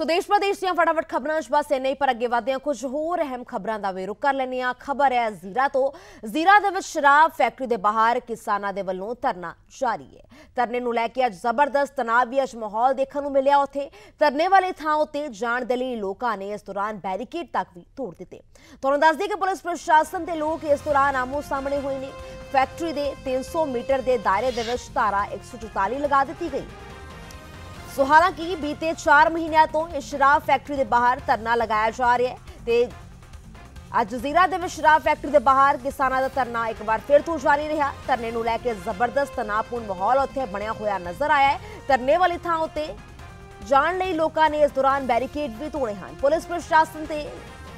ਸੋ ਦੇਸ਼ ਪ੍ਰਦੇਸ਼ ਦੀਆਂ ਫਟਾਫਟ ਖਬਰਾਂ 'ਚ ਬਸ ਇੰਨੇ ਹੀ ਪਰ ਅੱਗੇ ਵਧਦੇ ਹਾਂ। ਕੁਝ ਹੋਰ ਅਹਿਮ ਖਬਰਾਂ ਦਾ ਵੀ ਰੁਕ ਕਰ ਲੈਂਦੇ ਹਾਂ। ਖਬਰ ਹੈ ਜ਼ੀਰਾ ਤੋਂ। ਜ਼ੀਰਾ ਦੇ ਵਿੱਚ ਸ਼ਰਾਬ ਫੈਕਟਰੀ ਦੇ ਬਾਹਰ ਕਿਸਾਨਾਂ ਦੇ ਵੱਲੋਂ ਧਰਨਾ ਜਾਰੀ ਹੈ। ਧਰਨੇ ਨੂੰ ਲੈ ਕੇ ਅੱਜ ਜ਼ਬਰਦਸਤ ਤਣਾਅ ਵੀ ਅੱਜ ਮਾਹੌਲ ਦੇਖਣ ਨੂੰ ਮਿਲਿਆ ਉੱਥੇ। ਧਰਨੇ ਵਾਲੇ ਥਾਂ ਉੱਤੇ ਜਾਣ ਦੇ ਲਈ ਲੋਕਾਂ ਨੇ ਇਸ ਦੌਰਾਨ ਬੈਰੀਕੇਡ ਤੱਕ ਵੀ ਤੋੜ ਦਿੱਤੇ। ਤੁਹਾਨੂੰ ਦੱਸ ਦਈਏ ਕਿ ਪੁਲਿਸ ਪ੍ਰਸ਼ਾਸਨ ਦੇ ਲੋਕ ਇਸ ਦੌਰਾਨ ਆਮੋ ਸਾਹਮਣੇ ਹੋਏ ਨੇ। ਫੈਕਟਰੀ ਦੇ 300 ਮੀਟਰ ਦੇ ਦਾਇਰੇ ਦੇ ਵਿੱਚ ਧਾਰਾ 144 ਲਗਾ ਦਿੱਤੀ ਗਈ। ਸੋ ਹਾਲਾਂਕਿ ਬੀਤੇ 4 ਮਹੀਨਿਆਂ ਤੋਂ ਇਸ ਸ਼ਰਾਬ ਫੈਕਟਰੀ ਦੇ ਬਾਹਰ ਧਰਨਾ ਲਗਾਇਆ ਜਾ ਰਿਹਾ ਹੈ ਤੇ ਅੱਜ ਜ਼ੀਰਾ ਦੇ ਵਿੱਚ ਸ਼ਰਾਬ ਫੈਕਟਰੀ ਦੇ ਬਾਹਰ ਕਿਸਾਨਾਂ ਦਾ ਧਰਨਾ ਇੱਕ ਵਾਰ ਫਿਰ ਤੋਂ ਜਾਰੀ ਰਿਹਾ। ਧਰਨੇ ਨੂੰ ਲੈ ਕੇ ਜ਼ਬਰਦਸਤ ਤਣਾਅਪੂਰਨ ਮਾਹੌਲ ਉੱਥੇ ਬਣਿਆ ਹੋਇਆ ਨਜ਼ਰ ਆਇਆ ਹੈ। ਧਰਨੇ ਵਾਲੀ ਥਾਂ ਉੱਤੇ ਜਾਣ ਲਈ ਲੋਕਾਂ ਨੇ ਇਸ ਦੌਰਾਨ ਬੈਰੀਕੇਡ ਵੀ ਤੋੜੇ ਹਨ। ਪੁਲਿਸ ਪ੍ਰਸ਼ਾਸਨ ਤੇ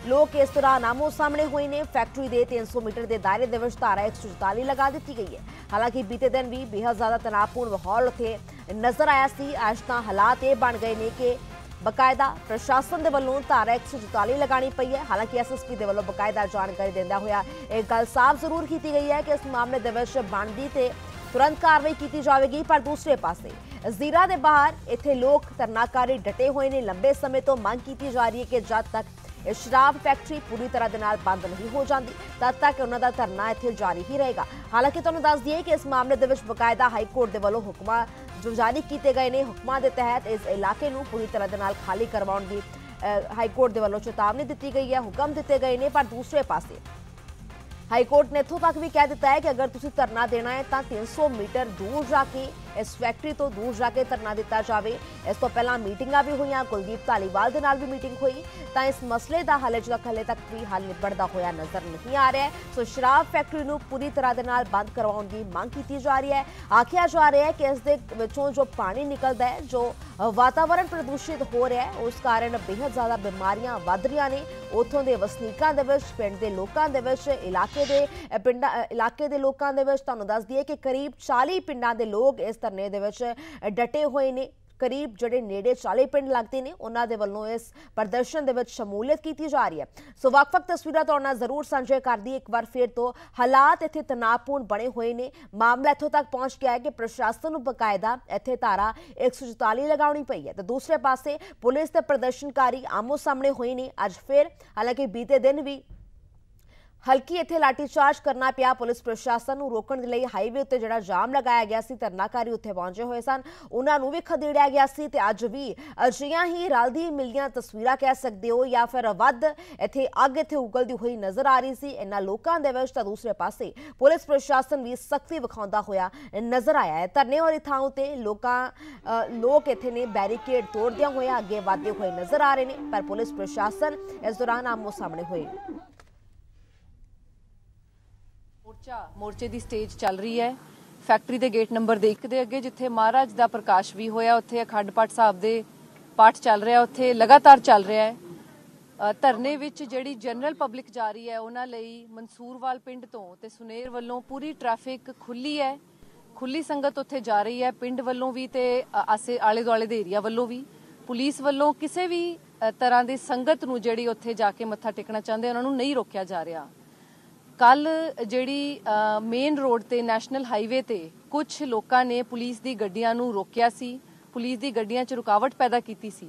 ਲੋਕ ਇਸ ਦੌਰਾਨ ਆਮੋ ਸਾਹਮਣੇ ਹੋਏ ਨੇ। ਫੈਕਟਰੀ ਦੇ 300 ਮੀਟਰ ਦੇ ਦਾਇਰੇ ਦੇ ਵਿੱਚ ਧਾਰਾ 144 ਲਗਾ ਦਿੱਤੀ ਗਈ ਹੈ। ਹਾਲਾਂਕਿ ਬੀਤੇ ਦਿਨ ਵੀ ਬੇਹੱਦ ਜ਼ਿਆਦਾ ਤਣਾਅਪੂਰਨ ਮਾਹੌਲ ਉੱਥੇ ਨਜ਼ਰ ਆਇਆ ਸੀ। ਅੱਜ ਤਾਂ ਹਾਲਾਤ ਇਹ ਬਣ ਗਏ ਨੇ ਕਿ ਬਕਾਇਦਾ ਪ੍ਰਸ਼ਾਸਨ ਦੇ ਵੱਲੋਂ ਧਾਰਾ 144 ਲਗਾਣੀ ਪਈ ਹੈ। ਹਾਲਾਂਕਿ ਐਸਐਸਪੀ ਦੇ ਵੱਲੋਂ ਬਕਾਇਦਾ ਜਾਣਕਾਰੀ ਦਿੰਦਾ ਹੋਇਆ ਇਹ ਗੱਲ ਸਾਫ਼ ਜ਼ਰੂਰ ਕੀਤੀ ਗਈ ਹੈ ਕਿ ਇਸ ਮਾਮਲੇ ਦੇ ਵਿੱਚ ਬਣਦੀ ਤੇ ਤੁਰੰਤ ਕਾਰਵਾਈ ਕੀਤੀ ਜਾਵੇਗੀ, ਪਰ ਦੂਸਰੇ ਪਾਸੇ ਜ਼ੀਰਾ ਦੇ ਬਾਹਰ ਇੱਥੇ ਲੋਕ ਧਰਨਾਕਾਰੀ ਡਟੇ ਹੋਏ ਨੇ। ਲੰਬੇ ਸਮੇਂ ਤੋਂ ਮੰਗ ਕੀਤੀ ਜਾ ਰਹੀ ਹੈ ਕਿ ਜਦ ਤੱਕ ਇਹ ਸ਼ਰਾਬ ਫੈਕਟਰੀ ਪੂਰੀ ਤਰ੍ਹਾਂ ਦੇ ਨਾਲ ਬੰਦ ਨਹੀਂ ਹੋ ਜਾਂਦੀ। ਤਦ ਤੱਕ ਉਹਨਾਂ ਦਾ ਧਰਨਾ ਇੱਥੇ ਜਾਰੀ ਹੀ ਰਹੇਗਾ। ਹਾਲਾਂਕਿ ਤੁਹਾਨੂੰ ਦੱਸ ਦਈਏ ਕਿ ਇਸ ਮਾਮਲੇ ਦੇ ਵਿੱਚ ਬਕਾਇਦਾ ਹਾਈ ਕੋਰਟ ਦੇ ਵੱਲੋਂ ਹੁਕਮਾਂ ਜੋ ਜਾਰੀ ਕੀਤੇ ਗਏ ਨੇ, ਹੁਕਮਾਂ ਦੇ ਤਹਿਤ ਇਸ ਇਲਾਕੇ ਨੂੰ ਪੂਰੀ ਤਰ੍ਹਾਂ ਦੇ ਨਾਲ ਖਾਲੀ ਕਰਵਾਉਣ ਦੀ ਹਾਈ ਕੋਰਟ ਦੇ ਵੱਲੋਂ ਚੇਤਾਵਨੀ ਦਿੱਤੀ ਗਈ ਹੈ, ਹੁਕਮ ਦਿੱਤੇ ਗਏ ਨੇ, ਪਰ ਦੂਸਰੇ ਪਾਸੇ ਹਾਈ ਕੋਰਟ ਨੇ ਇੱਥੋਂ ਤੱਕ ਵੀ ਕਹਿ ਦਿੱਤਾ ਹੈ ਕਿ ਅਗਰ ਤੁਸੀਂ ਧਰਨਾ ਦੇਣਾ ਹੈ ਤਾਂ 300 ਮੀਟਰ ਦੂਰ ਜਾ ਕੇ ਇਸ ਫੈਕਟਰੀ ਤੋਂ ਦੂਰ ਜਾ ਕੇ ਧਰਨਾ ਦਿੱਤਾ ਜਾਵੇ। ਇਸ ਤੋਂ ਪਹਿਲਾਂ ਮੀਟਿੰਗਾਂ ਵੀ ਹੋਈਆਂ ਕੁਲਦੀਪ ਧਾਲੀਵਾਲ ਦੇ ਨਾਲ ਵੀ ਮੀਟਿੰਗ ਹੋਈ। ਤਾਂ ਇਸ ਮਸਲੇ ਦਾ ਹਾਲੇ ਤੱਕ ਹਲੇ ਤੱਕ ਵੀ ਹੱਲ ਨਿਬੜਦਾ ਹੋਇਆ ਨਜ਼ਰ ਨਹੀਂ ਆ ਰਿਹਾ ਸੋ ਸ਼ਰਾਬ ਫੈਕਟਰੀ ਨੂੰ ਪੂਰੀ ਤਰ੍ਹਾਂ ਦੇ ਨਾਲ ਬੰਦ ਕਰਵਾਉਣ ਦੀ ਮੰਗ ਕੀਤੀ ਜਾ ਰਹੀ ਹੈ। ਆਖਿਆ ਜਾ ਰਿਹਾ ਹੈ ਕਿ ਇਸ ਦੇ ਵਿੱਚੋਂ ਜੋ ਪਾਣੀ ਨਿਕਲਦਾ ਹੈ ਜੋ ਅ, ਵਾਤਾਵਰਣ ਪ੍ਰਦੂਸ਼ਿਤ ਹੋ ਰਿਹਾ ਹੈ ਉਸ ਕਾਰਨ ਬੇਹੱਦ ਜ਼ਿਆਦਾ ਬਿਮਾਰੀਆਂ ਵੱਧ ਰਹੀਆਂ ਨੇ। ਉਥੋਂ ਦੇ ਵਸਨੀਕਾਂ ਦੇ ਵਿੱਚ ਪਿੰਡ ਦੇ ਲੋਕਾਂ ਦੇ ਵਿੱਚ ਇਲਾਕੇ ਦੇ ਪਿੰਡਾਂ ਇਲਾਕੇ ਦੇ ਲੋਕਾਂ ਦੇ ਵਿੱਚ ਤੁਹਾਨੂੰ ਦੱਸ ਦਈਏ ਕਿ ਕਰੀਬ 40 ਪਿੰਡਾਂ ਦੇ ਲੋਕ ਇਸ ਧਰਨੇ ਦੇ ਵਿੱਚ ਡਟੇ ਹੋਏ ਨੇ। ਕਰੀਬ ਜਿਹੜੇ ਨੇੜੇ 40 ਪਿੰਡ ਲੱਗਦੇ ਨੇ, ਉਹਨਾਂ ਦੇ ਵੱਲੋਂ ਇਸ ਪ੍ਰਦਰਸ਼ਨ ਦੇ ਵਿੱਚ ਸ਼ਮੂਲੀਅਤ ਕੀਤੀ ਜਾ ਰਹੀ ਹੈ। ਸੋ ਵੱਖ-ਵੱਖ ਤਸਵੀਰਾਂ ਤੁਹਾਡੇ ਜ਼ਰੂਰ ਸਾਂਝੇ ਕਰਦੀ ਇੱਕ ਵਾਰ ਫਿਰ ਤੋਂ ਹਾਲਾਤ ਇੱਥੇ ਤਣਾਅਪੂਰਨ ਬਣੇ ਹੋਏ ਨੇ। ਮਾਮਲਾ ਇੱਥੋਂ ਤੱਕ ਪਹੁੰਚ ਗਿਆ ਹੈ ਕਿ ਪ੍ਰਸ਼ਾਸਨ ਨੂੰ ਬਕਾਇਦਾ ਇੱਥੇ ਧਾਰਾ 144 ਲਗਾਉਣੀ ਪਈ ਹੈ। ਤੇ ਦੂਸਰੇ ਪਾਸੇ ਪੁਲਿਸ ਤੇ ਪ੍ਰਦਰਸ਼ਨਕਾਰੀ ਆਮੋ ਸਾਹਮਣੇ ਹੋਏ ਨੇ। ਅੱਜ ਫਿਰ ਹਾਲਾਂਕਿ ਬੀਤੇ ਦਿਨ ਵੀ ਹਲਕੀ ਇੱਥੇ ਲਾਠੀਚਾਰਜ ਕਰਨਾ ਪਿਆ। ਪੁਲਿਸ ਪ੍ਰਸ਼ਾਸਨ ਨੂੰ ਰੋਕਣ ਦੇ ਲਈ ਹਾਈਵੇ ਉੱਤੇ ਜਿਹੜਾ ਜਾਮ ਲਗਾਇਆ ਗਿਆ ਸੀ, ਧਰਨਾਕਾਰੀ ਉੱਥੇ ਪਹੁੰਚੇ ਹੋਏ ਸਨ। ਉਹਨਾਂ ਨੂੰ ਵੀ ਖਦੇੜਿਆ ਗਿਆ ਸੀ ਤੇ ਅੱਜ ਵੀ ਅਜਿਹੀਆਂ ਹੀ ਰਲਦੀ ਮਿਲੀਆਂ ਤਸਵੀਰਾਂ ਕਹਿ ਸਕਦੇ ਹੋ ਜਾਂ ਫਿਰ ਵੱਧ ਇੱਥੇ ਅੱਗ ਇੱਥੇ ਉਗਲਦੀ ਹੋਈ ਨਜ਼ਰ ਆ ਰਹੀ ਸੀ। ਇਹਨਾਂ ਲੋਕਾਂ ਦੇ ਵਿੱਚ ਤਾਂ ਦੂਸਰੇ ਪਾਸੇ ਪੁਲਿਸ ਪ੍ਰਸ਼ਾਸਨ ਵੀ ਸਖਤੀ ਵਿਖਾਉਂਦਾ ਹੋਇਆ ਨਜ਼ਰ ਆਇਆ ਹੈ। ਧਰਨੇ ਵਾਲੀ ਥਾਂ ਉਤੇ ਲੋਕਾਂ ਲੋਕ ਇੱਥੇ ਨੇ ਬੈਰੀਕੇਡ ਤੋੜਦਿਆਂ ਹੋਏ ਅੱਗੇ ਵਧਦੇ ਹੋਏ ਨਜ਼ਰ ਆ ਰਹੇ ਨੇ, ਪਰ ਪੁਲਿਸ ਪ੍ਰਸ਼ਾਸਨ ਇਸ ਦੌਰਾਨ ਆਮੋ ਸਾਹਮਣੇ ਹੋਏ। ਮੋਰਚਾ ਮੋਰਚੇ ਦੀ ਸਟੇਜ ਚੱਲ ਰਹੀ ਹੈ। ਫੈਕਟਰੀ ਦੇ ਗੇਟ ਨੰਬਰ ਦੇ 1 ਦੇ ਅੱਗੇ ਜਿੱਥੇ ਮਹਾਰਾਜ ਦਾ ਪ੍ਰਕਾਸ਼ ਵੀ ਹੋਇਆ ਉੱਥੇ ਅਖੰਡ ਪਾਠ ਸਾਹਿਬ ਦੇ ਪਾਠ ਚੱਲ ਰਿਹਾ ਉੱਥੇ ਲਗਾਤਾਰ ਚੱਲ ਰਿਹਾ ਹੈ। ਧਰਨੇ ਵਿੱਚ ਜਿਹੜੀ ਜਨਰਲ ਪਬਲਿਕ ਜਾ ਰਹੀ ਹੈ ਉਹਨਾਂ ਲਈ ਮਨਸੂਰਵਾਲ ਪਿੰਡ ਤੋਂ ਤੇ ਸੁਨੇਰ ਵੱਲੋਂ ਪੂਰੀ ਟ੍ਰੈਫਿਕ ਖੁੱਲੀ ਹੈ। ਖੁੱਲੀ ਸੰਗਤ ਉੱਥੇ ਜਾ ਰਹੀ ਹੈ ਪਿੰਡ ਵੱਲੋਂ ਵੀ ਤੇ ਅ, ਆਸੇ ਆਲੇ ਦੁਆਲੇ ਦੇ ਏਰੀਆ ਵੱਲੋਂ ਵੀ। ਪੁਲਿਸ ਵੱਲੋਂ ਕਿਸੇ ਵੀ ਅ, ਤਰ੍ਹਾਂ ਦੀ ਸੰਗਤ ਨੂੰ ਜਿਹੜੀ ਉੱਥੇ ਜਾ ਕੇ ਮੱਥਾ ਟੇਕਣਾ ਚਾਹੁੰਦੇ ਉਹਨਾਂ ਨੂੰ ਨਹੀਂ ਰੋਕਿਆ ਜਾ ਰਿਹਾ। ਕੱਲ ਜਿਹੜੀ ਮੇਨ ਰੋਡ ਤੇ ਨੈਸ਼ਨਲ ਹਾਈਵੇ ਤੇ ਕੁਝ ਲੋਕਾਂ ਨੇ ਪੁਲਿਸ ਦੀ ਗੱਡੀਆਂ ਨੂੰ ਰੋਕਿਆ ਸੀ, ਪੁਲਿਸ ਦੀ ਗੱਡੀਆਂ 'ਚ ਰੁਕਾਵਟ ਪੈਦਾ ਕੀਤੀ ਸੀ।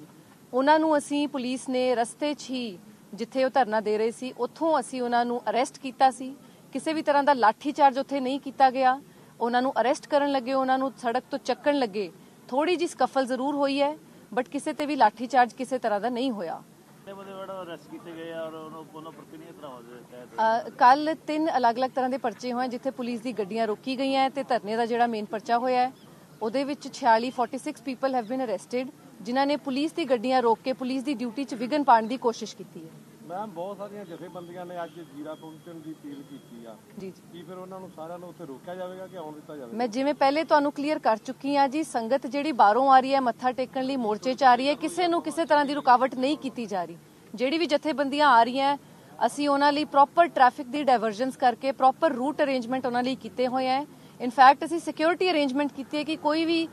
ਉਹਨਾਂ ਨੂੰ ਅਸੀਂ ਪੁਲਿਸ ਨੇ ਰਸਤੇ 'ਚ ਹੀ ਜਿੱਥੇ ਉਹ ਧਰਨਾ ਦੇ ਰਹੇ ਸੀ, ਉੱਥੋਂ ਅਸੀਂ ਉਹਨਾਂ ਨੂੰ ਅਰੈਸਟ ਕੀਤਾ ਸੀ। ਕਿਸੇ ਵੀ ਤਰ੍ਹਾਂ ਦਾ ਲਾਠੀ ਚਾਰਜ ਉੱਥੇ ਨਹੀਂ ਕੀਤਾ ਗਿਆ। ਉਹਨਾਂ ਨੂੰ ਅਰੈਸਟ ਕਰਨ ਲੱਗੇ, ਉਹਨਾਂ ਨੂੰ ਸੜਕ ਤੋਂ ਚੱਕਣ ਲੱਗੇ। ਥੋੜੀ ਜਿਹੀ ਸਕਫਲ ਜ਼ਰੂਰ ਹੋਈ ਹੈ ਬਟ ਕਿਸੇ ਤੇ ਵੀ ਲਾਠੀ ਚਾਰਜ ਕਿਸੇ ਤਰ੍ਹਾਂ ਦਾ ਨਹੀਂ ਹੋਇਆ। ਅਰੈਸਟ ਕੀਤੇ ਗਏ ਆ ਔਰ ਉਹਨਾਂ ਤਹਿਤ ਕੱਲ ਤਿੰਨ ਅਲੱਗ-ਅਲੱਗ ਤਰ੍ਹਾਂ ਦੇ ਪਰਚੇ ਹੋਏ ਜਿੱਥੇ ਪੁਲਿਸ ਦੀ ਗੱਡੀਆਂ ਰੋਕੀ ਗਈਆਂ ਤੇ ਧਰਨੇ ਦਾ ਜਿਹੜਾ ਮੇਨ ਪਰਚਾ ਹੋਇਆ ਉਹਦੇ ਵਿੱਚ 46 46 ਪੀਪਲ ਹੈਵ ਬੀਨ ਅਰੈਸਟਡ ਜਿਨ੍ਹਾਂ ਨੇ ਪੁਲਿਸ ਦੀ ਗੱਡੀਆਂ ਰੋਕ ਕੇ ਪੁਲਿਸ ਦੀ ਡਿਊਟੀ 'ਚ ਵਿਘਨ ਪਾਉਣ ਦੀ ਕੋਸ਼ਿਸ਼ ਕੀਤੀ ਹੈ। ਮੈਮ ਬਹੁਤ ਸਾਰੀਆਂ ਜਥੇਬੰਦੀਆਂ ਨੇ ਅੱਜ ਜੀਰਾ ਪਹੁੰਚਣ ਦੀ ਅਪੀਲ ਕੀਤੀ ਆ। ਜੀ ਜੀ। ਕੀ ਫਿਰ ਉਹਨਾਂ ਨੂੰ ਸਾਰਿਆਂ ਨੂੰ ਉੱਥੇ ਰੋਕਿਆ ਜਾਵੇਗਾ ਕਿ ਆਉਣ ਦਿੱਤਾ ਜਾਵੇਗਾ? ਮੈਂ ਜਿਵੇਂ ਪਹਿਲੇ ਤੁਹਾਨੂੰ ਕਲੀਅਰ ਕਰ ਚੁੱਕੀ ਹਾਂ ਜੀ ਸੰਗਤ ਜਿਹੜੀ ਬਾਹਰੋਂ ਆ ਰਹੀ ਹੈ ਮੱਥਾ ਟੇਕਣ ਲਈ ਮੋਰਚੇ 'ਚ ਆ ਰਹੀ ਹੈ ਕਿਸੇ ਨੂੰ ਕਿਸੇ ਤਰ੍ਹਾਂ ਦੀ ਰੁਕਾਵਟ ਨਹੀਂ ਕੀਤੀ ਜਾ ਰਹੀ। ਜਿਹੜੀ ਵੀ ਜਥੇਬੰਦੀਆਂ ਆ ਰਹੀਆਂ, ਅਸੀਂ ਉਹਨਾਂ ਲਈ ਪ੍ਰੋਪਰ ਟ੍ਰੈਫਿਕ ਦੀ ਡਾਇਵਰਜਨਸ ਕਰਕੇ ਪ੍ਰੋਪਰ ਰੂਟ ਅਰੇਂਜਮੈਂਟ ਉਹਨਾਂ ਲਈ ਕੀਤੇ ਹੋਏ ਹੈ ਇਨਫੈਕਟ ਅਸੀਂ ਸਿਕਿਉਰਿਟੀ ਅਰੇਂਜਮੈਂਟ ਕੀਤੀ ਹੈ ਕਿ ਕੋਈ ਵੀ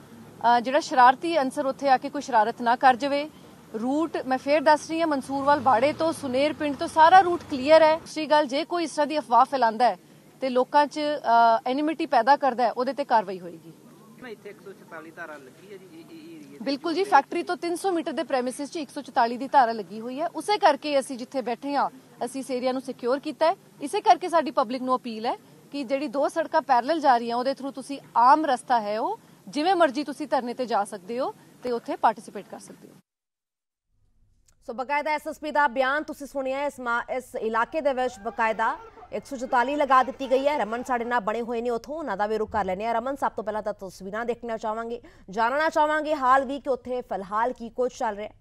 ਜਿਹੜਾ ਸ਼ਰਾਰਤੀ ਅੰਸਰ ਉੱਥੇ ਆ ਕੇ ਕੋਈ ਸ਼ਰਾਰਤ ਨਾ ਕਰ ਜਾਵੇ। ਰੂਟ ਮੈਂ ਫੇਰ ਦੱਸ ਰਹੀ ਹਾਂ ਮਨਸੂਰਵਾਲ ਬਾੜੇ ਤੋਂ, ਸੁਨੇਰ ਪਿੰਡ ਤੋਂ ਸਾਰਾ ਰੂਟ ਕਲੀਅਰ ਹੈ। ਦੂਸਰੀ ਗੱਲ ਜੇ ਕੋਈ ਇਸ ਤਰ੍ਹਾਂ ਦੀ ਅਫਵਾਹ ਫੈਲਾਉਂਦਾ ਹੈ ਤੇ ਲੋਕਾਂ 'ਚ ਐਨਿਮਿਟੀ ਪੈਦਾ ਕਰਦਾ ਹੈ, ਉਹਦੇ ਤੇ ਕਾਰਵਾਈ ਹੋਏਗੀ। ਨਾ ਇੱਥੇ 144 ਧਾਰਾ ਲੱਗੀ ਹੈ ਜੀ ਬਿਲਕੁਲ ਜੀ ਫੈਕਟਰੀ ਤੋਂ 300 ਮੀਟਰ ਦੇ ਪ੍ਰੈਮਿਸਿਸ 'ਚ 144 ਦੀ ਧਾਰਾ ਲੱਗੀ ਹੋਈ ਹੈ। ਉਸੇ ਕਰਕੇ ਅਸੀਂ ਜਿੱਥੇ ਬੈਠੇ ਹਾਂ, ਅਸੀਂ ਇਸ ਏਰੀਆ ਨੂੰ ਸਿਕਿਉਰ ਕੀਤਾ ਹੈ। ਇਸੇ ਕਰਕੇ ਸਾਡੀ ਪਬਲਿਕ ਨੂੰ ਅਪੀਲ ਹੈ ਕਿ ਜਿਹੜੀ ਦੋ ਸੜਕਾਂ ਪੈਰਲਲ ਜਾ ਰਹੀਆਂ, ਉਹਦੇ ਥਰੂ ਤੁਸੀਂ ਆਮ ਰਸਤਾ ਹੈ ਉਹ, ਜਿਵੇਂ ਮਰਜ਼ੀ ਤੁਸੀਂ ਧਰਨੇ ਤੇ ਜਾ ਸਕਦੇ ਹੋ ਤੇ ਉੱਥੇ ਪਾਰਟਿਸਿਪੇਟ ਕਰ ਸਕਦੇ ਹੋ। ਸੋ ਬਕਾਇਦਾ ਐਸਐਸਪੀ ਦਾ ਬਿਆਨ ਤੁਸੀਂ ਸੁਣਿਆ ਇਸ ਇਸ ਇਲਾਕੇ ਦੇ ਵਿੱਚ ਬਕਾਇਦਾ। 144 ਲਗਾ ਦਿੱਤੀ ਗਈ ਹੈ। ਰਮਨ ਸਾਡੇ ਨਾਲ ਬਣੇ ਹੋਏ ਨੇ ਉਥੋਂ, ਉਹਨਾਂ ਦਾ ਵੀ ਰੁਕ ਕਰ ਲੈਣੇ ਆ ਰਮਨ, ਸਭ ਤੋਂ ਪਹਿਲਾਂ ਤਾਂ ਤਸਵੀਰਾਂ ਦੇਖਣਾ ਚਾਹਾਂਗੇ। ਜਾਣਨਾ ਚਾਹਾਂਗੇ ਹਾਲ ਵੀ ਕਿ ਉੱਥੇ ਫਿਲਹਾਲ ਕੀ ਕੁਝ ਚੱਲ ਰਿਹਾ। ਹੈ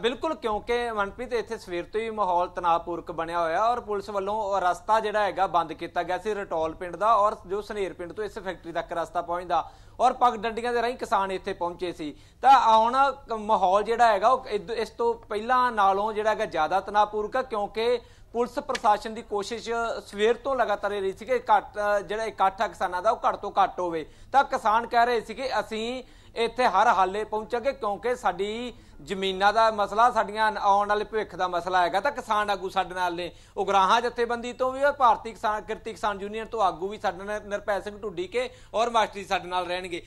ਬਿਲਕੁਲ, ਕਿਉਂਕਿ ਮਨਪ੍ਰੀਤ, ਇੱਥੇ ਸਵੇਰ ਤੋਂ ਹੀ ਮਾਹੌਲ ਤਣਾਅਪੂਰਕ ਬਣਿਆ ਹੋਇਆ ਔਰ ਪੁਲਿਸ ਵੱਲੋਂ ਰਸਤਾ ਜਿਹੜਾ ਹੈਗਾ ਬੰਦ ਕੀਤਾ ਗਿਆ ਸੀ, ਰਟੋਲ ਪਿੰਡ ਦਾ ਔਰ ਜੋ ਸਨੇਰ ਪਿੰਡ ਤੋਂ ਇਸ ਫੈਕਟਰੀ ਤੱਕ ਰਸਤਾ ਪਹੁੰਚਦਾ ਔਰ ਪੱਗ ਡੰਡੀਆਂ ਦੇ ਰਾਹੀਂ ਕਿਸਾਨ ਇੱਥੇ ਪਹੁੰਚੇ ਸੀ। ਤਾਂ ਹੁਣ ਮਾਹੌਲ ਜਿਹੜਾ ਹੈਗਾ ਉਹ ਇਦ- ਇਸ ਤੋਂ ਪਹਿਲਾਂ ਨਾਲੋਂ ਜਿਹੜਾ ਹੈਗਾ ਜ਼ਿਆਦਾ ਤਣਾਅਪੂਰਕ ਹੈ ਕਿਉਂਕਿ ਪੁਲਿਸ ਪ੍ਰਸ਼ਾਸਨ ਦੀ ਕੋਸ਼ਿਸ਼ ਸਵੇਰ ਤੋਂ ਲਗਾਤਾਰ ਇਹ ਰਹੀ ਸੀ ਕਿ ਘੱਟ ਜਿਹੜਾ ਇਕੱਠ ਆ ਕਿਸਾਨਾਂ ਦਾ ਉਹ ਘੱਟ ਤੋਂ ਘੱਟ ਹੋਵੇ। ਤਾਂ ਕਿਸਾਨ ਕਹਿ ਰਹੇ ਸੀ ਕਿ ਅਸੀਂ ਇੱਥੇ ਹਰ ਹਾਲੇ ਪਹੁੰਚਾਂਗੇ ਕਿਉਂਕਿ ਸਾਡੀ ਜ਼ਮੀਨਾਂ ਦਾ ਮਸਲਾ, ਸਾਡੀਆਂ ਆਉਣ ਵਾਲੇ ਭਵਿੱਖ ਦਾ ਮਸਲਾ ਹੈਗਾ ਤਾਂ ਕਿਸਾਨ ਆਗੂ ਸਾਡੇ ਨਾਲ ਨੇ। ਉਗਰਾਹਾਂ ਜਥੇਬੰਦੀ ਤੋਂ ਵੀ ਔਰ ਭਾਰਤੀ ਕਿਸਾਨ, ਕਿਰਤੀ ਕਿਸਾਨ ਯੂਨੀਅਨ ਤੋਂ ਆਗੂ ਵੀ ਸਾਡੇ ਨਾਲ ਨਿਰਪੈ ਸਿੰਘ ਢੁੱਡੀ ਕੇ ਔਰ ਮਾਸਟਰੀ ਸਾਡੇ ਨਾਲ ਰਹਿਣਗੇ।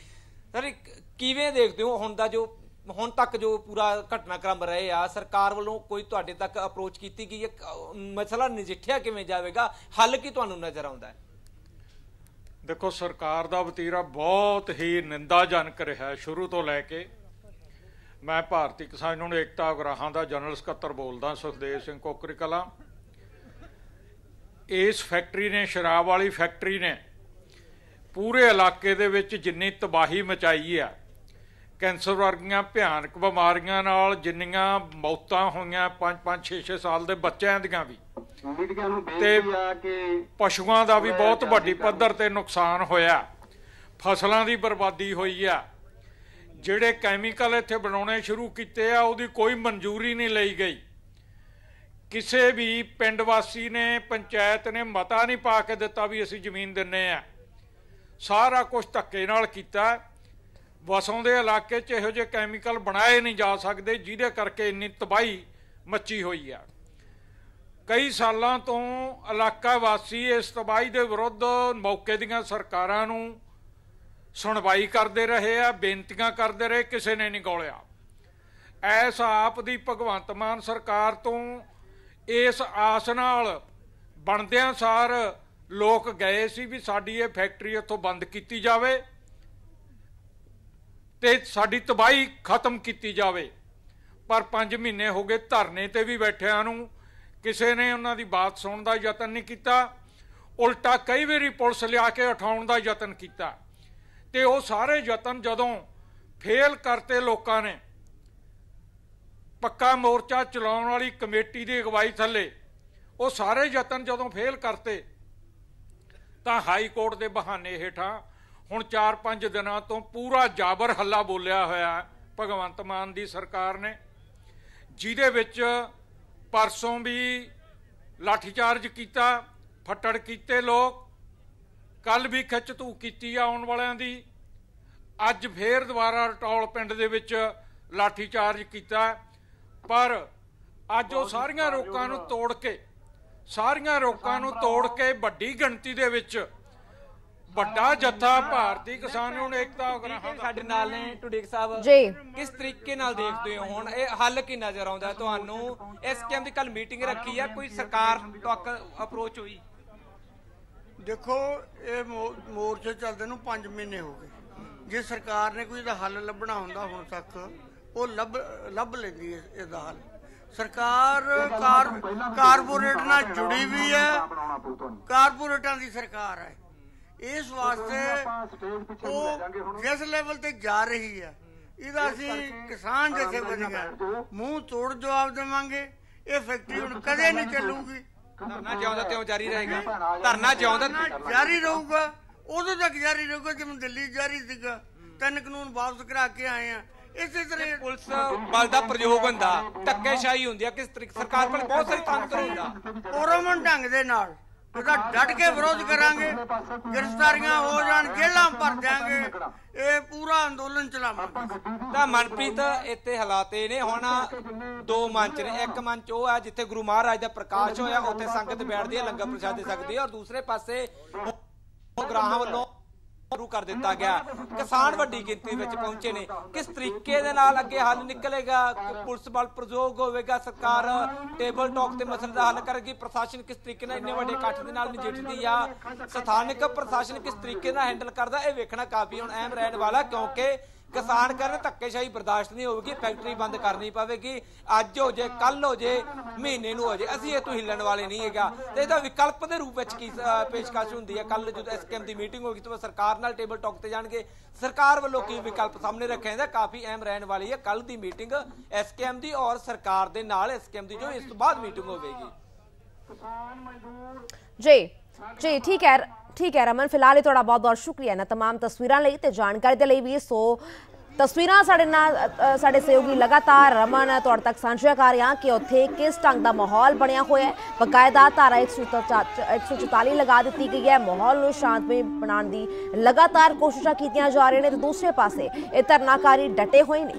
ਸਰ ਕਿਵੇਂ ਦੇਖਦੇ ਹੋ ਹੁਣ ਦਾ ਜੋ, ਹੁਣ ਤੱਕ ਜੋ ਪੂਰਾ ਘਟਨਾਕ੍ਰਮ ਰਹੇ ਆ, ਸਰਕਾਰ ਵੱਲੋਂ ਕੋਈ ਤੁਹਾਡੇ ਤੱਕ ਅਪਰੋਚ ਕੀਤੀ ਗਈ ਹੈ? ਮਸਲਾ ਨਜਿੱਠਿਆ ਕਿਵੇਂ ਜਾਵੇਗਾ? ਹੱਲ ਕੀ ਤੁਹਾਨੂੰ ਨਜ਼ਰ ਆਉਂਦਾ ਹੈ? ਦੇਖੋ, ਸਰਕਾਰ ਦਾ ਵਤੀਰਾ ਬਹੁਤ ਹੀ ਨਿੰਦਾਜਨਕ ਰਿਹਾ ਸ਼ੁਰੂ ਤੋਂ ਲੈ ਕੇ। ਮੈਂ ਭਾਰਤੀ ਕਿਸਾਨ ਨੂੰ ਏਕਤਾ ਉਗਰਾਹਾਂ ਦਾ ਜਨਰਲ ਸਕੱਤਰ ਬੋਲਦਾ, ਸੁਖਦੇਵ ਸਿੰਘ ਕੋਕਰੀ ਕਲਾਂ ਇਸ ਫੈਕਟਰੀ ਨੇ, ਸ਼ਰਾਬ ਵਾਲੀ ਫੈਕਟਰੀ ਨੇ, ਪੂਰੇ ਇਲਾਕੇ ਦੇ ਵਿੱਚ ਜਿੰਨੀ ਤਬਾਹੀ ਮਚਾਈ ਆ, ਕੈਂਸਰ ਵਰਗੀਆਂ ਭਿਆਨਕ ਬਿਮਾਰੀਆਂ ਨਾਲ ਜਿੰਨੀਆਂ ਮੌਤਾਂ ਹੋਈਆਂ 5 5 6 6 ਸਾਲ ਦੇ ਬੱਚਿਆਂ ਦੀਆਂ ਵੀ ਤੇ ਪਸ਼ੂਆਂ ਦਾ ਵੀ ਬਹੁਤ ਵੱਡੀ ਪੱਧਰ ਤੇ ਨੁਕਸਾਨ ਹੋਇਆ। ਫਸਲਾਂ ਦੀ ਬਰਬਾਦੀ ਹੋਈ ਆ। ਜਿਹੜੇ ਕੈਮੀਕਲ ਇੱਥੇ ਬਣਾਉਣੇ ਸ਼ੁਰੂ ਕੀਤੇ ਆ ਉਹਦੀ ਕੋਈ ਮਨਜ਼ੂਰੀ ਨਹੀਂ ਲਈ ਗਈ। ਕਿਸੇ ਵੀ ਪਿੰਡ ਵਾਸੀ ਨੇ ਪੰਚਾਇਤ ਨੇ ਮਤਾ ਨਹੀਂ ਪਾ ਕੇ ਦਿੱਤਾ ਵੀ ਅਸੀਂ ਜ਼ਮੀਨ ਦਿੰਨੇ ਆ। ਸਾਰਾ ਕੁਝ ਧੱਕੇ ਨਾਲ ਕੀਤਾ। ਵਸੋਂ ਦੇ ਇਲਾਕੇ 'ਚ ਇਹੋ ਜਿਹੇ ਕੈਮੀਕਲ ਬਣਾਏ ਨਹੀਂ ਜਾ ਸਕਦੇ ਜਿਹਦੇ ਕਰਕੇ ਇੰਨੀ ਤਬਾਹੀ ਮੱਚੀ ਹੋਈ ਆ। ਕਈ ਸਾਲਾਂ ਤੋਂ ਇਲਾਕਾ ਵਾਸੀ ਇਸ ਤਬਾਹੀ ਦੇ ਵਿਰੁੱਧ ਮੌਕੇ ਦੀਆਂ ਸਰਕਾਰਾਂ ਨੂੰ ਸੁਣਵਾਈ ਕਰਦੇ ਰਹੇ ਆ, ਬੇਨਤੀਆਂ ਕਰਦੇ ਰਹੇ, ਕਿਸੇ ਨੇ ਨਹੀਂ ਗੋਲਿਆ। ਐਸ ਆਪ ਦੀ ਭਗਵੰਤ ਮਾਨ ਸਰਕਾਰ ਤੋਂ ਇਸ ਆਸ ਨਾਲ ਬਣਦਿਆਂ ਸਾਰ ਲੋਕ ਗਏ ਸੀ ਵੀ ਸਾਡੀ ਇਹ ਫੈਕਟਰੀ ਇੱਥੋਂ ਬੰਦ ਕੀਤੀ ਜਾਵੇ ਤੇ ਸਾਡੀ ਤਬਾਹੀ ਖਤਮ ਕੀਤੀ ਜਾਵੇ। ਪਰ 5 ਮਹੀਨੇ ਹੋ ਗਏ ਧਰਨੇ ਤੇ ਵੀ ਬੈਠਿਆਂ ਨੂੰ ਕਿਸੇ ਨੇ ਉਹਨਾਂ ਦੀ ਬਾਤ ਸੁਣਨ ਦਾ ਯਤਨ ਨਹੀਂ ਕੀਤਾ, ਉਲਟਾ ਕਈ ਵਾਰੀ ਪੁਲਿਸ ਲਿਆ ਕੇ ਉਠਾਉਣ ਦਾ ਯਤਨ ਕੀਤਾ। ਤੇ ਉਹ ਸਾਰੇ ਯਤਨ ਜਦੋਂ ਫੇਲ ਕਰਤੇ ਲੋਕਾਂ ਨੇ, ਪੱਕਾ ਮੋਰਚਾ ਚਲਾਉਣ ਵਾਲੀ ਕਮੇਟੀ ਦੀ ਅਗਵਾਈ ਥੱਲੇ, ਉਹ ਸਾਰੇ ਯਤਨ ਜਦੋਂ ਫੇਲ ਕਰਤੇ, ਤਾਂ ਹਾਈ ਕੋਰਟ ਦੇ ਬਹਾਨੇ ਹੇਠਾਂ ਹੁਣ 4-5 ਦਿਨਾਂ ਤੋਂ ਪੂਰਾ ਜਾਬਰ ਹੱਲਾ ਬੋਲਿਆ ਹੋਇਆ ਭਗਵੰਤ ਮਾਨ ਦੀ ਸਰਕਾਰ ਨੇ, ਜਿਹਦੇ ਵਿੱਚ ਪਰਸੋਂ ਵੀ ਲਾਠੀਚਾਰਜ ਕੀਤਾ ਫੱਟੜ ਕੀਤੇ ਲੋਕ। ਕੱਲ ਵੀ ਖਿੱਚ ਧੂ ਕੀਤੀ ਆ ਆਉਣ ਵਾਲਿਆਂ ਦੀ। ਅੱਜ ਫੇਰ ਦੁਬਾਰਾ ਰਟੌਲ ਪਿੰਡ ਦੇ ਵਿੱਚ ਲਾਠੀਚਾਰਜ ਕੀਤਾ। ਪਰ ਅੱਜ ਉਹ ਸਾਰੀਆਂ ਰੋਕਾਂ ਨੂੰ ਤੋੜ ਕੇ ਸਾਰੀਆਂ ਰੋਕਾਂ ਨੂੰ ਤੋੜ ਕੇ ਵੱਡੀ ਗਿਣਤੀ ਦੇ ਵਿੱਚ ਵੱਡਾ ਜੱਥਾ ਭਾਰਤੀ ਕਿਸਾਨ ਯੂਨੀਅਨ ਏਕਤਾ ਉਗਰਾਹਾਂ ਸਾਡੇ ਨਾਲ ਨੇ ਟੁਡੇਕ ਸਾਹਿਬ। ਜੀ। ਕਿਸ ਤਰੀਕੇ ਨਾਲ ਦੇਖਦੇ ਹੋ ਹੁਣ? ਇਹ ਹੱਲ ਕੀ ਨਜ਼ਰ ਆਉਂਦਾ? ਤੁਹਾਨੂੰ ਇਸ ਸਕੀਮ ਦੀ ਕੱਲ ਮੀਟਿੰਗ ਰੱਖੀ ਹੈ ਕੋਈ ਸਰਕਾਰ ਤੱਕ ਅਪਰੋਚ ਹੋਈ? ਦੇਖੋ ਇਹ ਮੋਰਚੇ ਚੱਲਦੇ ਨੂੰ 5 ਮਹੀਨੇ ਹੋ ਗਏ। ਜੇ ਸਰਕਾਰ ਨੇ ਕੋਈ ਇਹਦਾ ਹੱਲ ਲੱਭਣਾ ਹੁੰਦਾ ਹੁਣ ਤੱਕ ਉਹ ਲੱਭ ਲੱਭ ਲੈਂਦੀ ਹੈ ਇਹਦਾ ਹੱਲ। ਸਰਕਾਰ ਕਾਰ ਕਾਰਪੋਰੇਟ ਨਾਲ ਜੁੜੀ ਵੀ ਹੈ। ਕਾਰਪੋਰੇਟਾਂ ਦੀ ਸਰਕਾਰ ਹੈ। ਇਸ ਵਾਸਤੇ ਉਹ ਜਿਸ ਲੈਵਲ ਤੇ ਜਾ ਰਹੀ ਹੈ। ਇਹਦਾ ਅਸੀਂ ਕਿਸਾਨ ਜਥੇਬੰਦੀਆਂ ਮੂੰਹ ਤੋੜ ਜਵਾਬ ਦੇਵਾਂਗੇ। ਇਹ ਫੈਕਟਰੀ ਹੁਣ ਕਦੇ ਨਹੀਂ ਚੱਲੂਗੀ। ਧਰਨਾ ਜਿਉਂਦਾ ਤਿਉਂ ਜਾਰੀ ਰਹੇਗਾ। ਧਰਨਾ ਜਿਉਂਦਾ ਜਾਰੀ ਰਹੂਗਾ। ਉਦੋਂ ਤੱਕ ਜਾਰੀ ਰਹੂਗਾ ਜਿਵੇਂ ਦਿੱਲੀ ਜਾਰੀ ਸੀਗਾ। ਤਿੰਨ ਕਾਨੂੰਨ ਵਾਪਸ ਕਰਾ ਕੇ ਆਏ ਆ। ਇਸੇ ਤਰ੍ਹਾਂ ਪੁਲਿਸ ਬਲ ਦਾ ਪ੍ਰਯੋਗ ਹੁੰਦਾ ਧੱਕੇਸ਼ਾਹੀ ਹੁੰਦੀ ਆ ਕਿਸ ਤਰੀਕੇ ਸਰਕਾਰ ਕੋਲ ਬਹੁਤ ਸਾਰੇ ਤੰਤਰ ਹੁੰਦਾ ਪਰਮਨ ਢੰਗ ਦੇ ਨਾਲ। ਉਹਦਾ ਡਟ ਕੇ ਵਿਰੋਧ ਕਰਾਂਗੇ, ਗ੍ਰਿਫਤਾਰੀਆਂ ਹੋ ਜਾਣ, ਜੇਲ੍ਹਾਂ ਭਰ ਦਿਆਂਗੇ, ਇਹ ਪੂਰਾ ਅੰਦੋਲਨ ਚਲਾਵਾਂਗੇ। ਤਾਂ ਮਨਪ੍ਰੀਤ, ਇੱਥੇ ਹਾਲਾਤ ਇਹ ਨੇ, ਹੁਣ ਦੋ ਮੰਚ ਨੇ, ਇੱਕ ਮੰਚ ਉਹ ਹੈ ਜਿੱਥੇ ਗੁਰੂ ਮਹਾਰਾਜ ਦਾ ਪ੍ਰਕਾਸ਼ ਹੋਇਆ, ਉੱਥੇ ਸੰਗਤ ਬੈਠਦੀ ਹੈ, ਲੰਗਰ ਪ੍ਰਸ਼ਾਦ ਦੇ ਸਕਦੀ ਹੈ, ਔਰ ਦੂਸਰੇ ਪਾਸੇ ਗ੍ਰਾਹਾਂ ਵੱਲੋਂ ਸ਼ੁਰੂ ਕਰ ਦਿੱਤਾ ਗਿਆ। ਕਿਸਾਨ ਵੱਡੀ ਗਿਣਤੀ ਵਿੱਚ ਪਹੁੰਚੇ ਨੇ। ਕਿਸ ਤਰੀਕੇ ਦੇ ਨਾਲ ਅੱਗੇ ਹੱਲ ਨਿਕਲੇਗਾ? ਪੁਲਿਸ ਬਲ ਪ੍ਰਯੋਗ ਹੋਵੇਗਾ, ਸਰਕਾਰ ਟੇਬਲ ਟਾਕ ਤੇ ਮਸਲੇ ਦਾ ਹੱਲ ਕਰੇਗੀ। ਪ੍ਰਸ਼ਾਸਨ ਕਿਸ ਤਰੀਕੇ ਨਾਲ ਇੰਨੇ ਵੱਡੇ ਇਕੱਠ ਦੇ ਨਾਲ ਨਜਿੱਠਦੀ ਆ? ਸਥਾਨਕ ਪ੍ਰਸ਼ਾਸਨ ਕਿਸ ਤਰੀਕੇ ਨਾਲ ਹੈਂਡਲ ਕਰਦਾ? ਇਹ ਵੇਖਣਾ ਕਾਫੀ ਹੁਣ ਅਹਿਮ ਰਹਿਣ ਵਾਲਾ ਕਿਉਂਕਿ ਕਿਸਾਨ ਕਰਨ ਧੱਕੇਸ਼ਾਹੀ ਬਰਦਾਸ਼ਤ ਨਹੀਂ ਹੋਵੇਗੀ, ਫੈਕਟਰੀ ਬੰਦ ਕਰਨੀ ਪਵੇਗੀ। ਅੱਜ ਹੋ ਜੇ ਕੱਲ ਹੋ ਜੇ, ਮਹੀਨੇ ਨੂੰ ਹੋ ਜੇ, ਅਸੀਂ ਇਹ ਤੋਂ ਹਿੱਲਣ ਵਾਲੇ ਨਹੀਂ ਹੈਗਾ। ਤੇ ਇਹਦਾ ਵਿਕਲਪ ਦੇ ਰੂਪ ਵਿੱਚ ਕੀ ਪੇਸ਼ਕਸ਼ ਹੁੰਦੀ ਹੈ? ਕੱਲ ਜਦੋਂ ਐਸਕੇਐਮ ਦੀ ਮੀਟਿੰਗ ਹੋਗੀ ਤਾਂ ਸਰਕਾਰ ਨਾਲ ਟੇਬਲ ਟਾਕ ਤੇ ਜਾਣਗੇ। ਸਰਕਾਰ ਵੱਲੋਂ ਕੀ ਵਿਕਲਪ ਸਾਹਮਣੇ ਰੱਖਿਆ ਜਾਂਦਾ? ਕਾਫੀ ਅਹਿਮ ਰਹਿਣ ਵਾਲੀ ਹੈ। ਕੱਲ ਦੀ ਮੀਟਿੰਗ ਐਸਕੇਐਮ ਦੀ ਔਰ ਸਰਕਾਰ ਦੇ ਨਾਲ ਐਸਕੇਐਮ ਦੀ ਜੋ ਇਸ ਤੋਂ ਬਾਅਦ ਮੀਟਿੰਗ ਹੋਵੇਗੀ। ਜੀ ਜੀ, ਠੀਕ ਹੈ। ਠੀਕ ਹੈ ਰਮਨ ਫਿਲਹਾਲ ਇਹ ਤੁਹਾਡਾ ਬਹੁਤ ਬਹੁਤ ਸ਼ੁਕਰੀਆ ਨਾ तमाम ਤਸਵੀਰਾਂ ਲਈ ਤੇ ਜਾਣਕਾਰੀ ਦੇ ਲਈ ਵੀ ਸੋ ਤਸਵੀਰਾਂ ਸਾਡੇ ਨਾਲ ਅ, ਅ, ਸਾਡੇ ਸਹਿਯੋਗੀ ਲਗਾਤਾਰ ਰਮਨ ਤੁਹਾਡੇ ਤੱਕ ਸਾਂਝੀਆਂ ਕਰ ਰਹੇ ਹਾਂ ਕਿ ਉੱਥੇ ਕਿਸ ਢੰਗ ਦਾ ਮਾਹੌਲ ਬਣਿਆ ਹੋਇਆ ਹੈ ਬਕਾਇਦਾ ਧਾਰਾ 144 ਲਗਾ ਦਿੱਤੀ ਗਈ ਹੈ ਮਾਹੌਲ ਨੂੰ ਸ਼ਾਂਤਮਈ ਬਣਾਉਣ ਦੀ ਲਗਾਤਾਰ ਕੋਸ਼ਿਸ਼ਾਂ ਕੀਤੀਆਂ ਜਾ ਰਹੀਆਂ ਨੇ ਤੇ ਦੂਸਰੇ ਪਾਸੇ ਇਹ ਧਰਨਾਕਾਰੀ ਡਟੇ ਹੋਏ ਨੇ